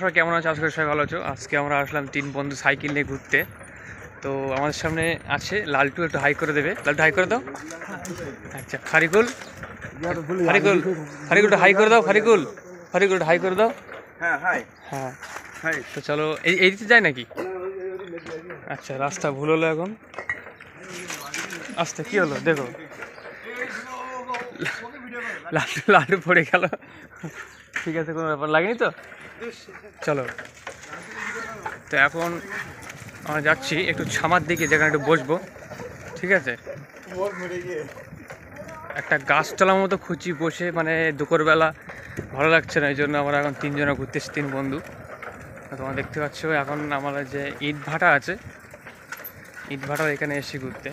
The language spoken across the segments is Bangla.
সবাই কেমন আছো? আজকে সবাই ভালো আছো। আজকে আমরা আসলাম তিন বন্ধু সাইকেল নিয়ে ঘুরতে। তো আমাদের সামনে আছে লালটু একটু হাই করে দেবে। লালটু হাই করে দাও। আচ্ছা খারিকুল। ফারিকুল ফারিকুল হাই করে দাও ফারিকুল ফারিকুল হাই করে দাও হ্যাঁ হাই হ্যাঁ। হাই তো চলো এই এই দিতে যায় নাকি? আচ্ছা রাস্তা ভুল হলো এখন। আস্তে কি হলো? দেখো। লাড্ডু লাড্ডু পড়ে গেল। ঠিক আছে কোনো ব্যাপার লাগেনি তো? চলো। তো এখন আমরা যাচ্ছি একটু ছামার দিকে যেখানে একটু বসবো। ঠিক আছে? একটা গাছ গাছতলার মতো খুঁজি বসে মানে দুপুরবেলা ভালো লাগছে না এই জন্য আমরা এখন তিনজনে ঘুরতে এসেছি, তিন বন্ধু। তোমরা দেখতে পাচ্ছ এখন আমরা যে ইট ভাটা আছে ইট ভাটার এখানে এসে ঘুরতে।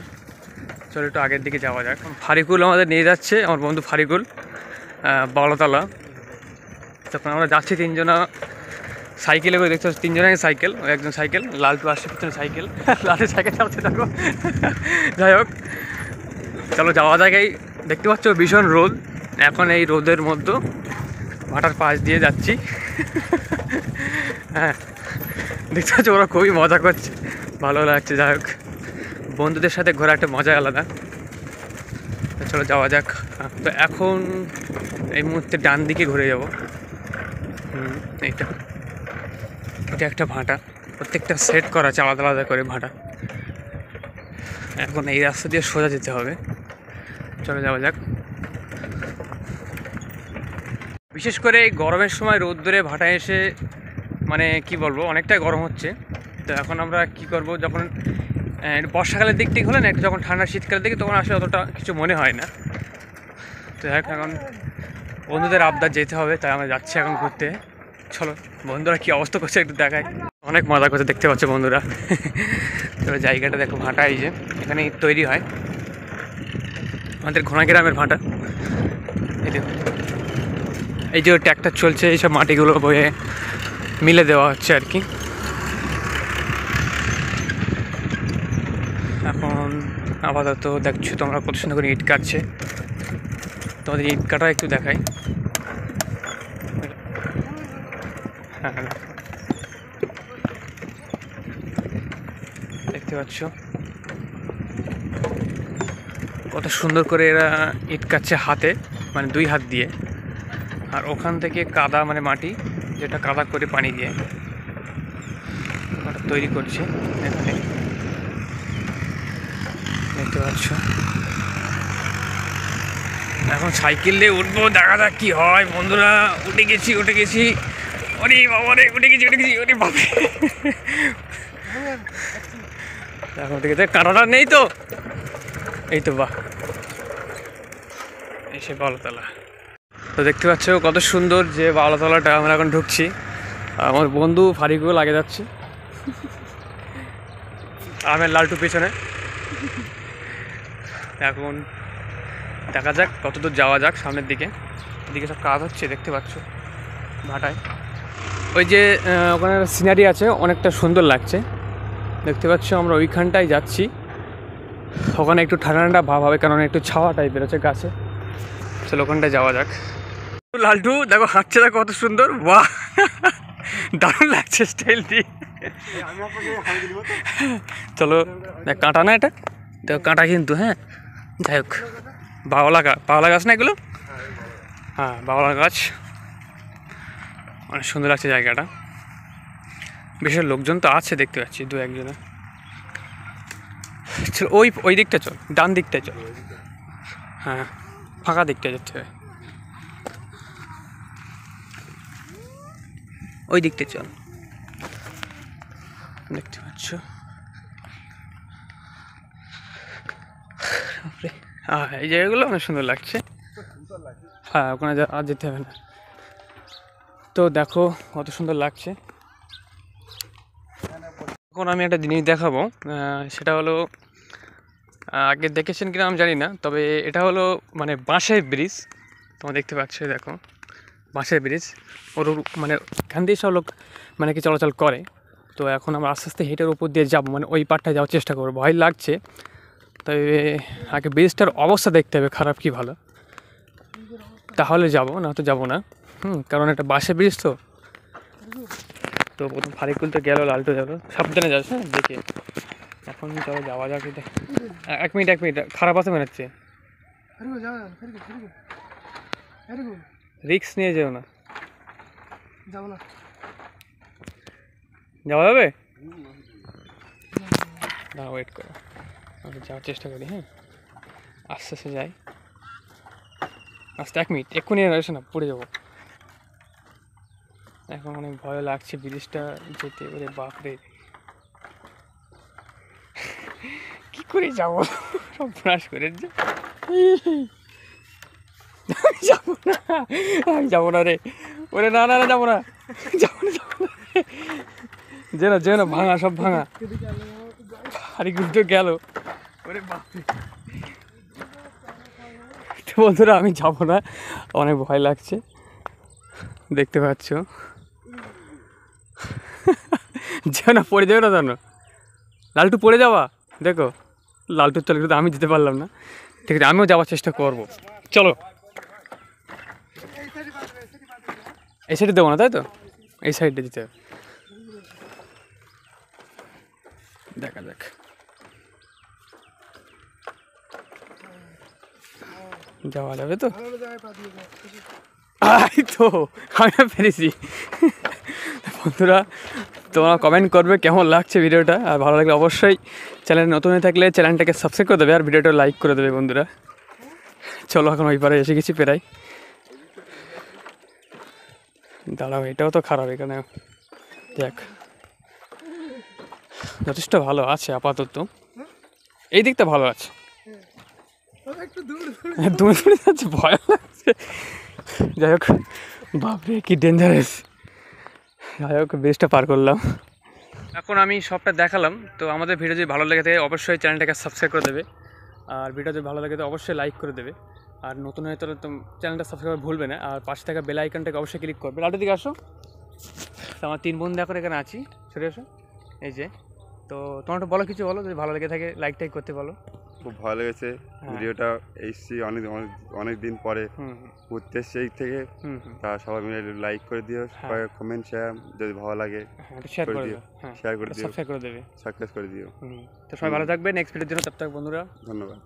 চলো একটু আগের দিকে যাওয়া যাক। ফারিকুল আমাদের নিয়ে যাচ্ছে আমার বন্ধু ফারিকুল বড়তলা তখন আমরা যাচ্ছি তিনজনা সাইকেলে করে দেখতে পাচ্ছি তিনজনের সাইকেল ওই একজন সাইকেল লালটু আসছে পিছনে সাইকেল লালটু সাইকেল চালাচ্ছে দেখো। যাই হোক চলো যাওয়া জায়গায় দেখতে পাচ্ছ ভীষণ রোদ এখন এই রোদের মধ্যে। ভাটার পাশ দিয়ে যাচ্ছি। হ্যাঁ দেখতে পাচ্ছি ওরা খুবই মজা করছে। ভালো লাগছে, যাই হোক। বন্ধুদের সাথে ঘোরা একটা মজা আলাদা। চলো যাওয়া যাক। তো এখন এই মুহূর্তে ডান দিকে ঘুরে যাব। এইটা। এটা একটা ভাঁটা। প্রত্যেকটা সেট করা আছে, আলাদা আলাদা করে ভাঁটা। এখন এই রাস্তা দিয়ে সোজা যেতে হবে। চলে যাওয়া যাক। বিশেষ করে এই গরমের সময় রোদ ধরে ভাটায় এসে মানে কি বলব, অনেকটাই গরম হচ্ছে। তো এখন আমরা কি করব, যখন বর্ষাকালের দিক থেকে হলে না যখন ঠান্ডা শীতকালের দিকে, তখন আসলে অতটা কিছু মনে হয় না। তো এখন বন্ধুদের আবদার যেতে হবে, তাই আমরা যাচ্ছি এখন ঘুরতে। চলো, বন্ধুরা কি অবস্থা করছে একটু দেখায় অনেক মজা করছে, দেখতে পাচ্ছে বন্ধুরা। তবে জায়গাটা দেখো, ভাটা এই যে, এখানে তৈরি হয়। আমাদের ঘোড়া গ্রামের ভাটা। এই দেখো। এই যে ট্র্যাক্টর চলছে, এইসব মাটিগুলো বয়ে মিলে দেওয়া হচ্ছে আর কি। এখন আপাতত দেখছ তোমরা কত সুন্দর করে ইট কাটছে। তোমাদের ইট কাটা একটু দেখাই। হ্যাঁ হ্যাঁ। দেখতে পাচ্ছ? কত সুন্দর করে এরা ইট কাটছে হাতে মানে দুই হাত দিয়ে। আর ওখান থেকে কাদা মানে মাটি, যেটা কাদা করে পানি দিয়ে ওটা তৈরি করছে এখানে। দেখতে পাচ্ছ? এখন সাইকেল দিয়ে উঠবো, দেখা যাক কি হয়। বন্ধুরা, উঠে গেছি উঠে গেছি। ওরে বাবা রে, উঠে গেছি উঠে গেছি, ওরে বাবা এখন গেছে কাঁটাটা নেই তো। এই তো বাহ। এসে বালতলা। তো দেখতে পাচ্ছ কত সুন্দর যে বালতলাটা আমরা এখন ঢুকছি। আমার বন্ধু ফারিকুল লাগে যাচ্ছে। আমের লালটু পেছনে। এখন দেখা যাক কতদূর যাওয়া যাক সামনের দিকে। এদিকে সব কাজ হচ্ছে, দেখতে পাচ্ছ। ভাটায়। ওই যে ওখানে সিনারি আছে, অনেকটা সুন্দর লাগছে। দেখতে পাচ্ছ আমরা ওইখানটায় যাচ্ছি। ওখানে একটু ঠান্ডা ঠান্ডা ভাব হবে, কারণ একটু ছাওয়া টাইপের আছে গাছে। চলো ওখানটায় যাওয়া যাক। লালটু, দেখো হাঁটছে, দেখো কত সুন্দর। বাহ! দারুণ লাগছে স্টাইলটি চলো, দেখ, কাঁটা না এটা? দেখো, কাঁটা কিন্তু হ্যাঁ? যাই হোক, বাওলা গাছ বাওলা গাছ না এগুলো? হ্যাঁ বাওলা গাছ। অনেক সুন্দর লাগছে জায়গাটা। বিশেষ লোকজন তো আছে, দেখতে পাচ্ছি, দু একজনে। চল, ওই ওই দিকটা চল, ডান দিকটা চল। হ্যাঁ ফাঁকা দিকটা যেতে ওই দিকটা চল। দেখতে পাচ্ছ। হ্যাঁ এই জায়গাগুলো অনেক সুন্দর লাগছে। হ্যাঁ ওখানে আর যেতে হবে না। তো দেখো কত সুন্দর লাগছে। এখন আমি একটা জিনিস দেখাবো। সেটা হলো আগে দেখেছেন কিনা আমি জানি না, তবে এটা হলো মানে বাঁশের ব্রিজ। তোমরা দেখতে পাচ্ছ, দেখো। বাঁশের ব্রিজ ওর মানে এখান দিয়ে সব লোক মানে কি চলাচল করে। তো এখন আমরা আস্তে আস্তে হেঁটের উপর দিয়ে যাব মানে ওই পারটায় যাওয়ার চেষ্টা করব। ভয় লাগছে। তবে আগে ব্রিজটার অবস্থা দেখতে হবে, খারাপ কি ভালো। তাহলে যাব, না তো যাব না। হুম, কারণ একটা বাসে ব্রিজ তো। তো প্রথম ফারিকুল তো গেল, লালটু গেল সাবধানে যাস হ্যাঁ দেখে। এখন চলো যাওয়া যাক এক মিনিট এক মিনিট খারাপ আছে মনে হচ্ছে। রিক্স নিয়ে যেও না। যাব না। যাওয়া যাবে? না ওয়েট করো। আমি যাওয়ার চেষ্টা করি হ্যাঁ? আস্তে আস্তে যাই। আস্তে এক মিনিট এক্ষুনি এসে না পড়ে যাব। এখন অনেক ভয় লাগছে ব্রিজটা যেতে ওরে বাপরে। কি করে যাব? সব ফ্রাস করে যে যাব না। আমি যাব না রে। ওরে না না না, যাব না। যাব না যাব না যে না যে না ভাঙা, সব ভাঙা। আরে কিন্তু গেল। ওরে বন্ধুরা, আমি যাব না। অনেক ভয় লাগছে। দেখতে পাচ্ছ। যেও না পড়ে যাবে না জানো লালটু, পড়ে যাওয়া। দেখো, লালটুর চলে কিন্তু আমি যেতে পারলাম না। ঠিক আছে, আমিও যাওয়ার চেষ্টা করব। চলো। এই সাইডে দেবো না, তাই তো? এই সাইডে দিতে হবে। দেখা যাক। যাওয়া যাবে তো। এই তো, আমি পেরেছি। বন্ধুরা, তোমরা কমেন্ট করবে কেমন লাগছে ভিডিওটা, আর ভালো লাগলে অবশ্যই চ্যানেল নতুন হয়ে থাকলে চ্যানেলটাকে সাবস্ক্রাইব করে দেবে, আর ভিডিওটা লাইক করে দেবে বন্ধুরা। চলো এখন ওই পারে এসে গেছি প্রায়। দাঁড়াও এটাও তো খারাপ এখানে দেখ। যথেষ্ট ভালো আছে আপাতত। এই দিকটা ভালো আছে। দূর দূর। দূরে দূরে যাচ্ছে ভয় লাগছে। যাই হোক বাপরে কি ডেঞ্জারাস যাই হোক বেসটা পার করলাম। এখন আমি সবটা দেখালাম তো আমাদের ভিডিও যদি ভালো লেগে থাকে অবশ্যই চ্যানেলটাকে সাবস্ক্রাইব করে দেবে। আর ভিডিও যদি ভালো লাগে তো অবশ্যই লাইক করে দেবে। আর নতুন হয়ে তাহলে তো চ্যানেলটা সাবস্ক্রাইব করে ভুলবে না। আর পাশে থাকা বেল আইকনটাকে অবশ্যই ক্লিক করবে। লালটার দিকে আসো। তো আমার তিন বন্ধু এখন এখানে আছি। সরে আসো এই যে। তো তোমার একটু বলো কিছু বলো যদি ভালো লেগে থাকে লাইক টাইক করতে বলো। খুব ভালো লেগেছে। ভিডিওটা এসছি অনেক অনেক দিন পরে। ঘুরতে সেই থেকে। তা সবাই মিলে লাইক করে দিও সবাই কমেন্ট শেয়ার যদি ভালো লাগে হ্যাঁ শেয়ার করে করে দিও। হ্যাঁ শেয়ার করে দিও। সাবস্ক্রাইব করে দেবে। সাবস্ক্রাইব করে দিও। তো সবাই ভালো থাকবে। নেক্সট ভিডিওর জন্য তব তক বন্ধুরা। ধন্যবাদ।